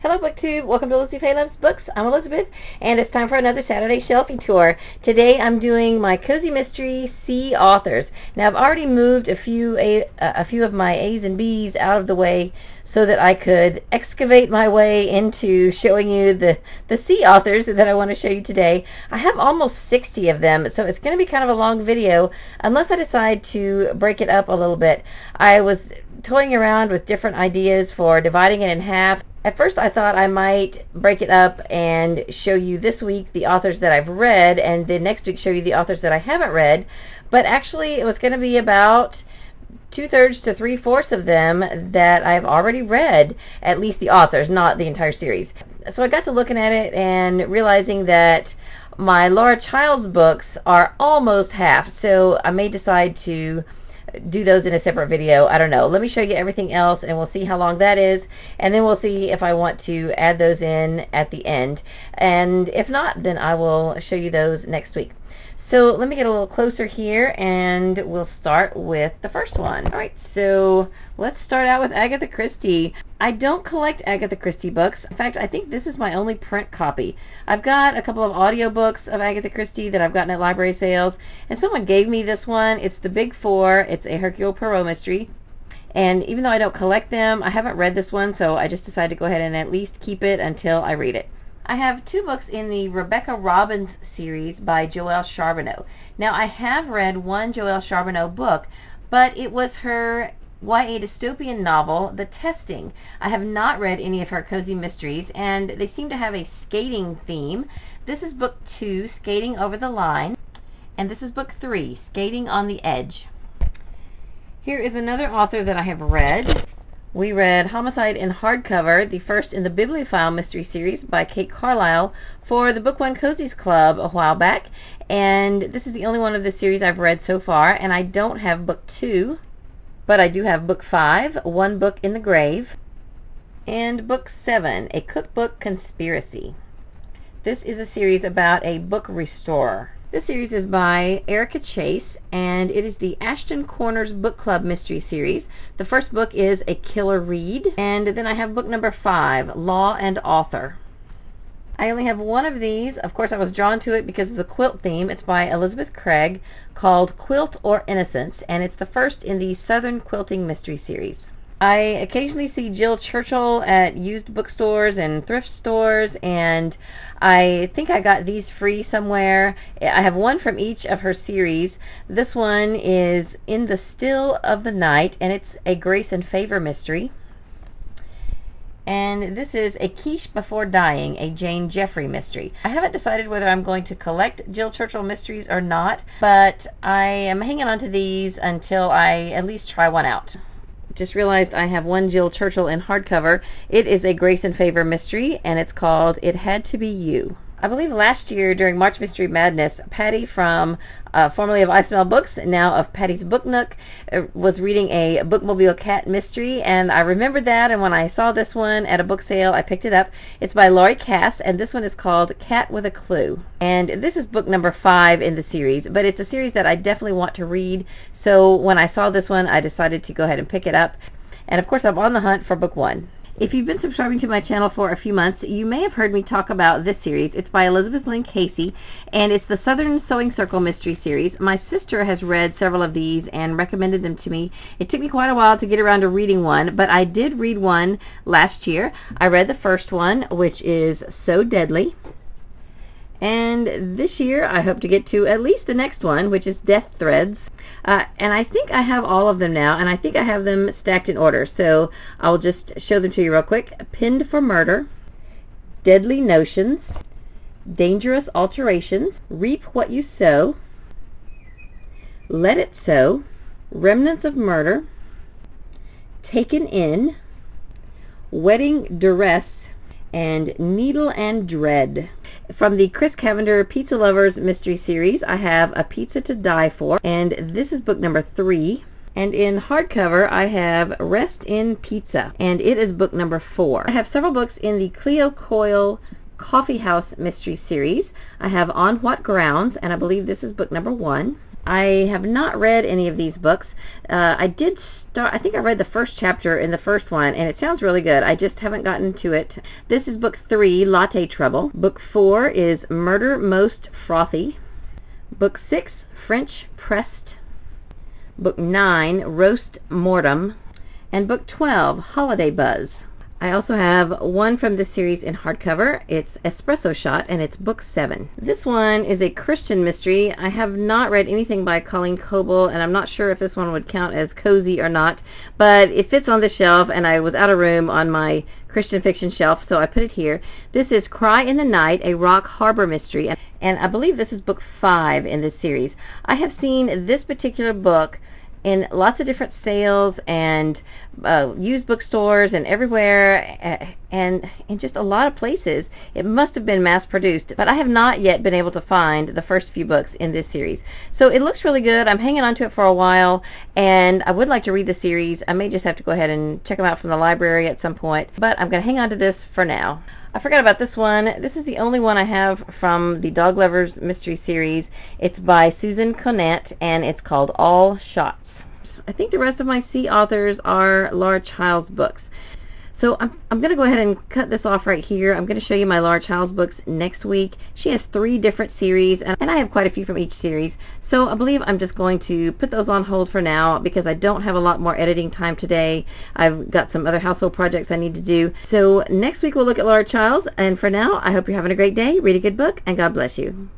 Hello BookTube, welcome to Lizzie Faye Loves Books. I'm Elizabeth and it's time for another Saturday Shelfie tour. Today I'm doing my Cozy Mystery C authors. Now I've already moved a few a, a few of my A's and B's out of the way so that I could excavate my way into showing you the, the C authors that I want to show you today. I have almost 60 of them, so it's going to be kind of a long video unless I decide to break it up a little bit. I was toying around with different ideas for dividing it in half at first I thought I might break it up and show you this week the authors that I've read and then next week show you the authors that I haven't read. But actually it was going to be about two-thirds to three-fourths of them that I've already read, at least the authors, not the entire series. So I got to looking at it and realizing that my Laura Childs books are almost half, so I may decide to do those in a separate video. I don't know. Let me show you everything else and we'll see how long that is and then we'll see if I want to add those in at the end and if not then I will show you those next week. So let me get a little closer here and we'll start with the first one. Alright, so let's start out with Agatha Christie. I don't collect Agatha Christie books. In fact, I think this is my only print copy. I've got a couple of audiobooks of Agatha Christie that I've gotten at library sales and someone gave me this one. It's The Big Four. It's a Hercule Poirot mystery. And even though I don't collect them, I haven't read this one, so I just decided to go ahead and at least keep it until I read it. I have two books in the Rebecca Robbins series by Joelle Charbonneau. Now, I have read one Joelle Charbonneau book, but it was her YA dystopian novel, The Testing. I have not read any of her cozy mysteries, and they seem to have a skating theme. This is book two, Skating Over the Line, and this is book three, Skating on the Edge. Here is another author that I have read. We read Homicide in hardcover, the first in the Bibliophile mystery series by Kate Carlisle for the Book One Cozies Club a while back. And this is the only one of the series I've read so far, and I don't have book two, but I do have book five, One Book in the Grave, and book seven, A Cookbook Conspiracy. This is a series about a book restorer. This series is by Erika Chase, and it is the Ashton Corners Book Club Mystery Series. The first book is A Killer Read, and then I have book number five, Law and Author. I only have one of these. Of course, I was drawn to it because of the quilt theme. It's by Elizabeth Craig, called Quilt or Innocence, and it's the first in the Southern Quilting Mystery Series. I occasionally see Jill Churchill at used bookstores and thrift stores, and I think I got these free somewhere. I have one from each of her series. This one is In the Still of the Night, and it's a Grace and Favor mystery. And this is A Quiche Before Dying, a Jane Jeffrey mystery. I haven't decided whether I'm going to collect Jill Churchill mysteries or not, but I am hanging on to these until I at least try one out just realized I have one Jill Churchill in hardcover. It is a Grace and Favor mystery, and it's called It Had to Be You. I believe last year during March Mystery Madness, Patty from uh, formerly of I Smell Books, now of Patty's Book Nook, uh, was reading a Bookmobile Cat mystery, and I remembered that, and when I saw this one at a book sale, I picked it up. It's by Laurie Cass, and this one is called Cat with a Clue. And this is book number five in the series, but it's a series that I definitely want to read, so when I saw this one, I decided to go ahead and pick it up. And of course, I'm on the hunt for book one. If you've been subscribing to my channel for a few months, you may have heard me talk about this series. It's by Elizabeth Lynn Casey, and it's the Southern Sewing Circle Mystery Series. My sister has read several of these and recommended them to me. It took me quite a while to get around to reading one, but I did read one last year. I read the first one, which is Sew Deadly. And this year, I hope to get to at least the next one, which is Death Threads. Uh, and I think I have all of them now, and I think I have them stacked in order. So I'll just show them to you real quick. Pinned for Murder, Deadly Notions, Dangerous Alterations, Reap What You Sew, Let It Sew, Remnants of Murder, Taken In, Wedding Duress, and Needle and Dread. From the Chris Cavender Pizza Lovers Mystery Series, I have A Pizza to Die For, and this is book number three. And in hardcover, I have Rest in Pizza, and it is book number four. I have several books in the Cleo Coyle Coffee House Mystery Series. I have On What Grounds, and I believe this is book number one. I have not read any of these books. Uh, I did start, I think I read the first chapter in the first one, and it sounds really good. I just haven't gotten to it. This is book three, Latte Trouble. Book four is Murder Most Frothy. Book six, French Pressed. Book nine, Roast Mortem. And book 12, Holiday Buzz. I also have one from this series in hardcover. It's Espresso Shot, and it's book seven. This one is a Christian mystery. I have not read anything by Colleen Coble, and I'm not sure if this one would count as cozy or not, but it fits on the shelf, and I was out of room on my Christian fiction shelf, so I put it here. This is Cry in the Night, a Rock Harbor mystery, and I believe this is book five in this series. I have seen this particular book in lots of different sales and uh, used bookstores and everywhere and in just a lot of places. It must have been mass produced, but I have not yet been able to find the first few books in this series. So it looks really good. I'm hanging on to it for a while and I would like to read the series. I may just have to go ahead and check them out from the library at some point, but I'm going to hang on to this for now. I forgot about this one. This is the only one I have from the Dog Lovers Mystery Series. It's by Susan Conant, and it's called All Shots. I think the rest of my C authors are Laura Childs books. So I'm, I'm going to go ahead and cut this off right here. I'm going to show you my Laura Childs books next week. She has three different series, and, and I have quite a few from each series. So I believe I'm just going to put those on hold for now because I don't have a lot more editing time today. I've got some other household projects I need to do. So next week we'll look at Laura Childs, and for now, I hope you're having a great day, read a good book, and God bless you.